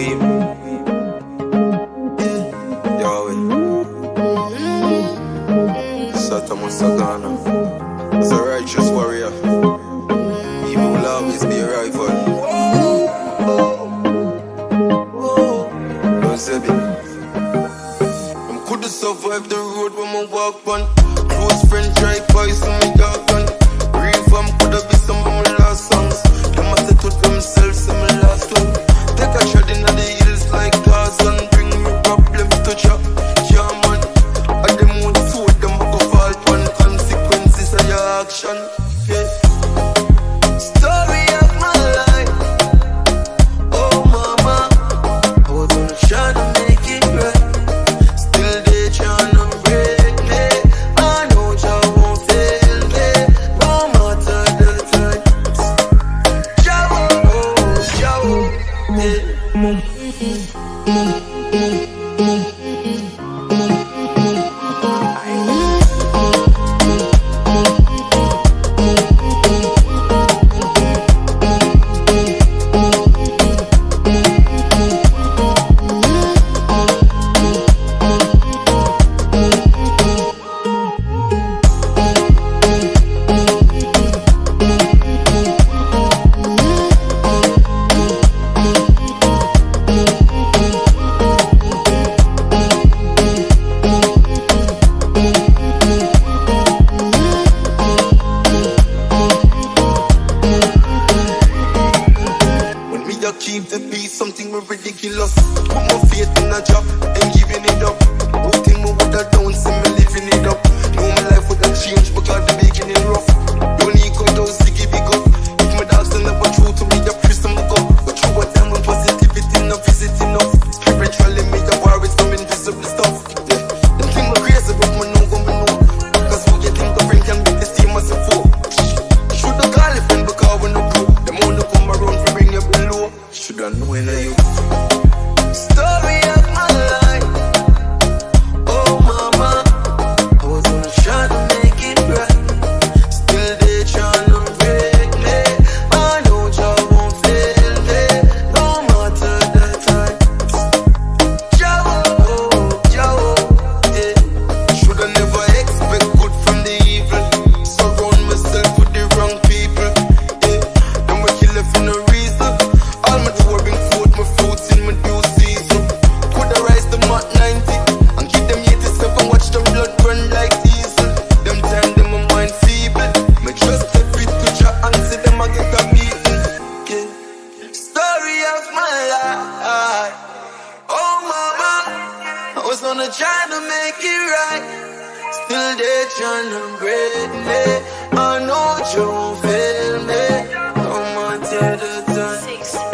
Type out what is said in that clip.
weave. Yeah, Yahweh. Satama As a righteous warrior, evil will always be a rival. No Zebi. I'm could have survived the road when I walk on. Close friend, dry boys, and me gun. Reform could have been some of my last songs. Them I said to themselves. mm, mm. to keep the peace, something more ridiculous. Put my faith in a job, and giving it up. Good thing me woulda done, see me living of my life. Oh, mama, I was gonna try to make it right. Still, they trying to break me. I know you won't fail me. Come on, tell the time. Six,